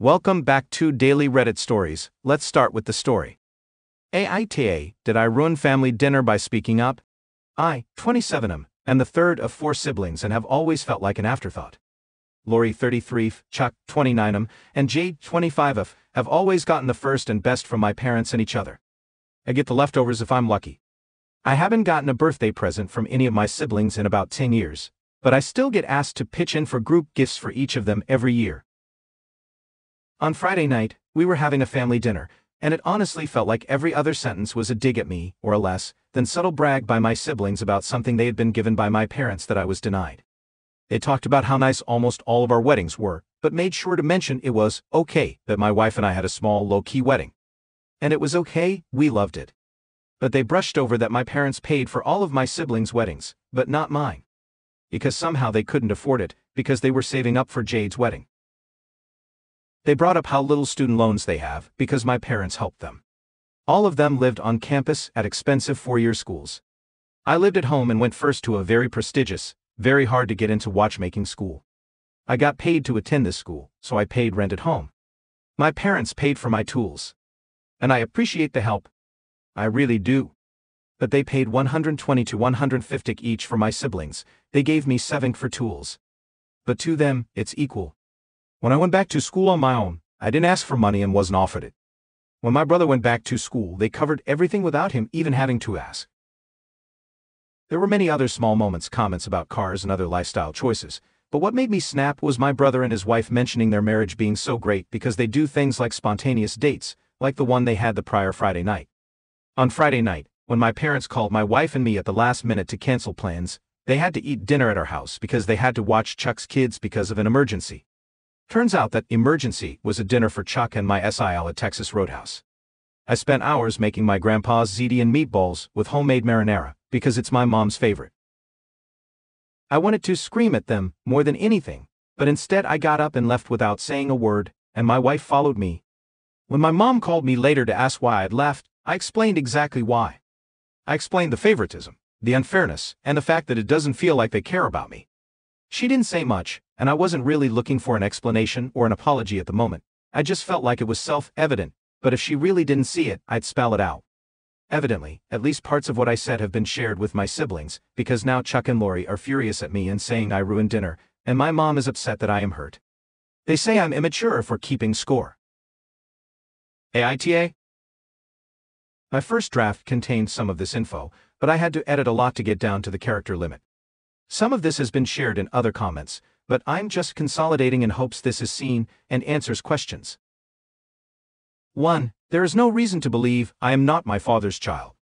Welcome back to Daily Reddit Stories. Let's start with the story. AITA, did I ruin family dinner by speaking up? I, 27 am, am the third of four siblings and have always felt like an afterthought. Lori 33, Chuck 29 am, and Jade 25 f have always gotten the first and best from my parents and each other. I get the leftovers if I'm lucky. I haven't gotten a birthday present from any of my siblings in about 10 years, but I still get asked to pitch in for group gifts for each of them every year. On Friday night, we were having a family dinner, and it honestly felt like every other sentence was a dig at me, or a less, than subtle brag by my siblings about something they had been given by my parents that I was denied. They talked about how nice almost all of our weddings were, but made sure to mention it was okay that my wife and I had a small, low key wedding. And it was okay, we loved it. But they brushed over that my parents paid for all of my siblings' weddings, but not mine. Because somehow they couldn't afford it, because they were saving up for Jade's wedding. They brought up how little student loans they have because my parents helped them. All of them lived on campus at expensive four year schools. I lived at home and went first to a very prestigious, very hard to get into watchmaking school. I got paid to attend this school, so I paid rent at home. My parents paid for my tools. And I appreciate the help. I really do. But they paid 120 to 150 each for my siblings, they gave me 7 for tools. But to them, it's equal. When I went back to school on my own, I didn't ask for money and wasn't offered it. When my brother went back to school, they covered everything without him even having to ask. There were many other small moments, comments about cars and other lifestyle choices, but what made me snap was my brother and his wife mentioning their marriage being so great because they do things like spontaneous dates, like the one they had the prior Friday night. On Friday night, when my parents called my wife and me at the last minute to cancel plans, they had to eat dinner at our house because they had to watch Chuck's kids because of an emergency. Turns out that Emergency was a dinner for Chuck and my SIL at Texas Roadhouse. I spent hours making my grandpa's ziti and meatballs with homemade marinara, because it's my mom's favorite. I wanted to scream at them more than anything, but instead I got up and left without saying a word, and my wife followed me. When my mom called me later to ask why I'd left, I explained exactly why. I explained the favoritism, the unfairness, and the fact that it doesn't feel like they care about me. She didn't say much, and I wasn't really looking for an explanation or an apology at the moment. I just felt like it was self-evident, but if she really didn't see it, I'd spell it out. Evidently, at least parts of what I said have been shared with my siblings, because now Chuck and Lori are furious at me and saying I ruined dinner, and my mom is upset that I am hurt. They say I'm immature for keeping score. AITA? My first draft contained some of this info, but I had to edit a lot to get down to the character limit. Some of this has been shared in other comments, but I'm just consolidating in hopes this is seen and answers questions. 1. There is no reason to believe I am not my father's child.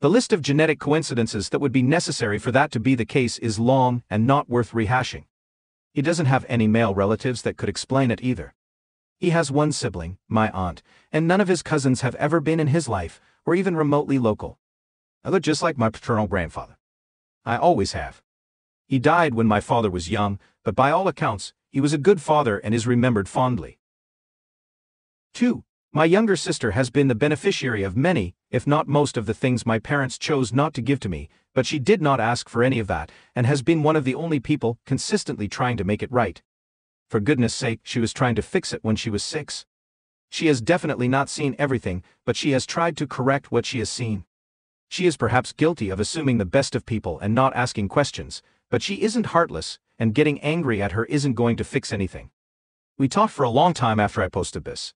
The list of genetic coincidences that would be necessary for that to be the case is long and not worth rehashing. He doesn't have any male relatives that could explain it either. He has one sibling, my aunt, and none of his cousins have ever been in his life, or even remotely local. I look just like my paternal grandfather. I always have. He died when my father was young, but by all accounts, he was a good father and is remembered fondly. 2. My younger sister has been the beneficiary of many, if not most of the things my parents chose not to give to me, but she did not ask for any of that, and has been one of the only people consistently trying to make it right. For goodness sake, she was trying to fix it when she was six. She has definitely not seen everything, but she has tried to correct what she has seen. She is perhaps guilty of assuming the best of people and not asking questions, but she isn't heartless, and getting angry at her isn't going to fix anything. We talked for a long time after I posted this.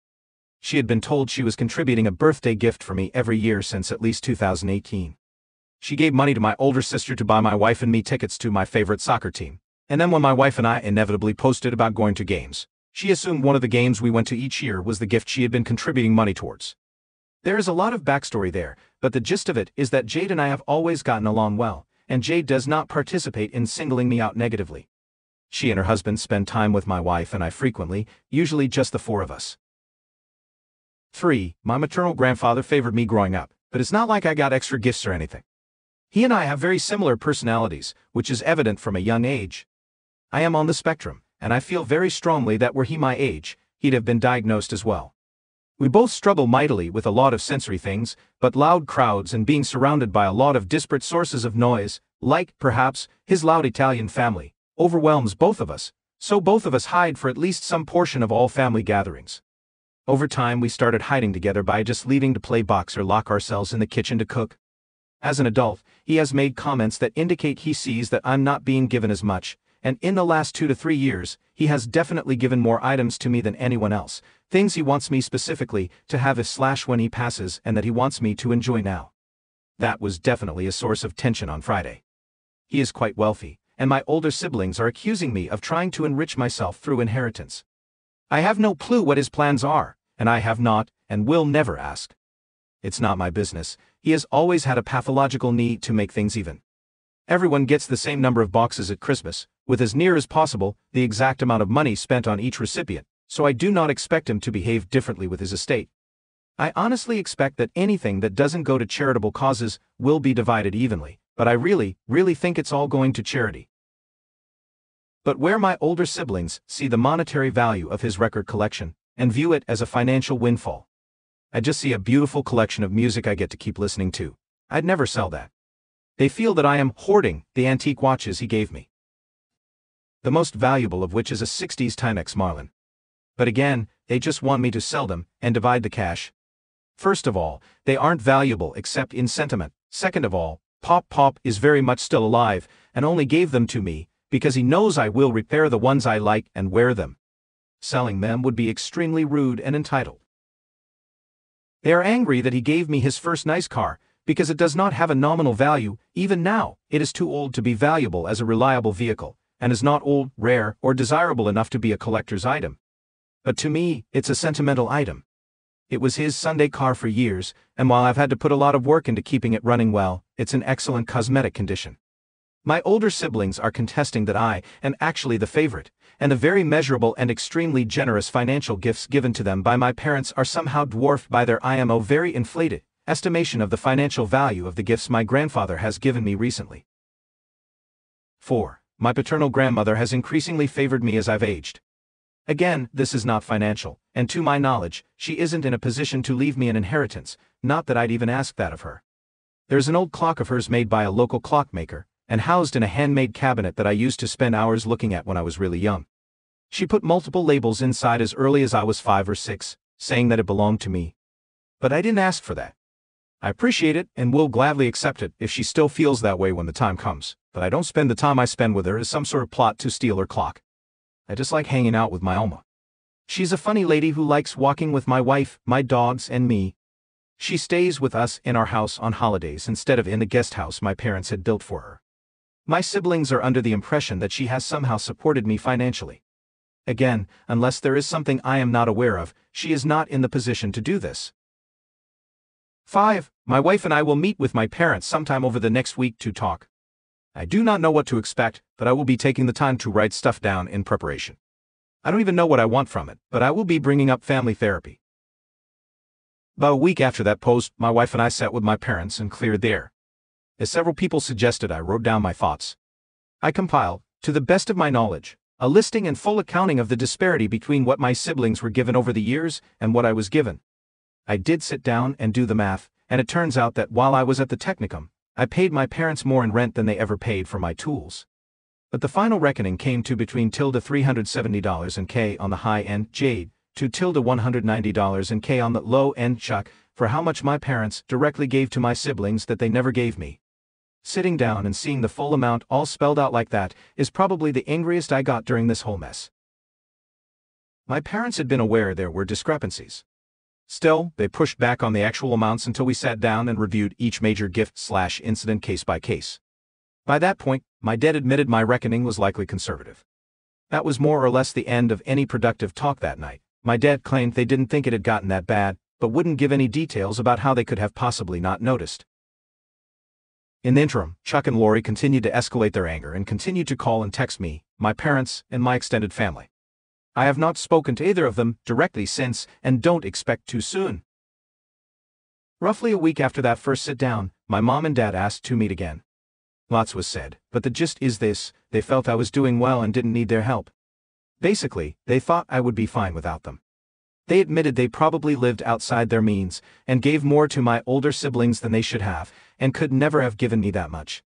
She had been told she was contributing a birthday gift for me every year since at least 2018. She gave money to my older sister to buy my wife and me tickets to my favorite soccer team. And then when my wife and I inevitably posted about going to games, she assumed one of the games we went to each year was the gift she had been contributing money towards. There is a lot of backstory there, but the gist of it is that Jade and I have always gotten along well, and Jade does not participate in singling me out negatively. She and her husband spend time with my wife and I frequently, usually just the four of us. 3. My maternal grandfather favored me growing up, but it's not like I got extra gifts or anything. He and I have very similar personalities, which is evident from a young age. I am on the spectrum, and I feel very strongly that were he my age, he'd have been diagnosed as well. We both struggle mightily with a lot of sensory things, but loud crowds and being surrounded by a lot of disparate sources of noise, like, perhaps, his loud Italian family, overwhelms both of us, so both of us hide for at least some portion of all family gatherings. Over time, we started hiding together by just leaving to play box or lock ourselves in the kitchen to cook. As an adult, he has made comments that indicate he sees that I'm not being given as much, and in the last two to three years, he has definitely given more items to me than anyone else, things he wants me specifically to have if slash when he passes and that he wants me to enjoy now. That was definitely a source of tension on Friday. He is quite wealthy, and my older siblings are accusing me of trying to enrich myself through inheritance. I have no clue what his plans are, and I have not, and will never ask. It's not my business, he has always had a pathological need to make things even. Everyone gets the same number of boxes at Christmas, with as near as possible the exact amount of money spent on each recipient, so I do not expect him to behave differently with his estate. I honestly expect that anything that doesn't go to charitable causes will be divided evenly, but I really, really think it's all going to charity. But where my older siblings see the monetary value of his record collection, and view it as a financial windfall. I just see a beautiful collection of music I get to keep listening to. I'd never sell that. They feel that I am hoarding the antique watches he gave me. The most valuable of which is a 60s Timex Marlin. But again, they just want me to sell them and divide the cash. First of all, they aren't valuable except in sentiment. Second of all, Pop Pop is very much still alive and only gave them to me because he knows I will repair the ones I like and wear them. Selling them would be extremely rude and entitled. They are angry that he gave me his first nice car, because it does not have a nominal value, even now, it is too old to be valuable as a reliable vehicle, and is not old, rare, or desirable enough to be a collector's item. But to me, it's a sentimental item. It was his Sunday car for years, and while I've had to put a lot of work into keeping it running well, it's in excellent cosmetic condition. My older siblings are contesting that I am actually the favorite, and the very measurable and extremely generous financial gifts given to them by my parents are somehow dwarfed by their IMO very inflated estimation of the financial value of the gifts my grandfather has given me recently. 4. My paternal grandmother has increasingly favored me as I've aged. Again, this is not financial, and to my knowledge, she isn't in a position to leave me an inheritance, not that I'd even ask that of her. There's an old clock of hers made by a local clockmaker, and housed in a handmade cabinet that I used to spend hours looking at when I was really young. She put multiple labels inside as early as I was five or six, saying that it belonged to me. But I didn't ask for that. I appreciate it and will gladly accept it if she still feels that way when the time comes, but I don't spend the time I spend with her as some sort of plot to steal her clock. I just like hanging out with my Alma. She's a funny lady who likes walking with my wife, my dogs, and me. She stays with us in our house on holidays instead of in the guest house my parents had built for her. My siblings are under the impression that she has somehow supported me financially. Again, unless there is something I am not aware of, she is not in the position to do this. 5. My wife and I will meet with my parents sometime over the next week to talk. I do not know what to expect, but I will be taking the time to write stuff down in preparation. I don't even know what I want from it, but I will be bringing up family therapy. About a week after that post, my wife and I sat with my parents and cleared the air. As several people suggested, I wrote down my thoughts. I compiled, to the best of my knowledge, a listing and full accounting of the disparity between what my siblings were given over the years and what I was given. I did sit down and do the math, and it turns out that while I was at the Technicum, I paid my parents more in rent than they ever paid for my tools. But the final reckoning came to between tilde $370 and K on the high end Jade, to tilde $190 and K on the low end Chuck, for how much my parents directly gave to my siblings that they never gave me. Sitting down and seeing the full amount all spelled out like that is probably the angriest I got during this whole mess. My parents had been aware there were discrepancies. Still, they pushed back on the actual amounts until we sat down and reviewed each major gift slash incident case by case. By that point, my dad admitted my reckoning was likely conservative. That was more or less the end of any productive talk that night. My dad claimed they didn't think it had gotten that bad, but wouldn't give any details about how they could have possibly not noticed. In the interim, Chuck and Lori continued to escalate their anger and continued to call and text me, my parents, and my extended family. I have not spoken to either of them directly since and don't expect to soon. Roughly a week after that first sit down, my mom and dad asked to meet again. Lots was said, but the gist is this they felt I was doing well and didn't need their help. Basically, they thought I would be fine without them. They admitted they probably lived outside their means and gave more to my older siblings than they should have, and could never have given me that much.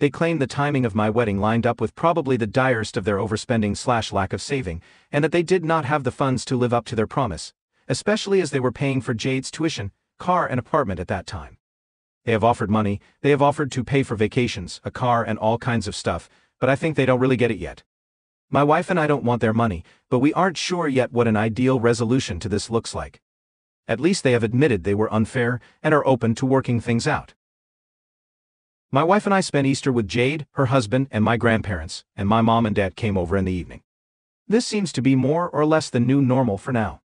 They claim the timing of my wedding lined up with probably the direst of their overspending slash lack of saving, and that they did not have the funds to live up to their promise, especially as they were paying for Jade's tuition, car and apartment at that time. They have offered money, they have offered to pay for vacations, a car and all kinds of stuff, but I think they don't really get it yet. My wife and I don't want their money, but we aren't sure yet what an ideal resolution to this looks like. At least they have admitted they were unfair and are open to working things out. My wife and I spent Easter with Jade, her husband, and my grandparents, and my mom and dad came over in the evening. This seems to be more or less the new normal for now.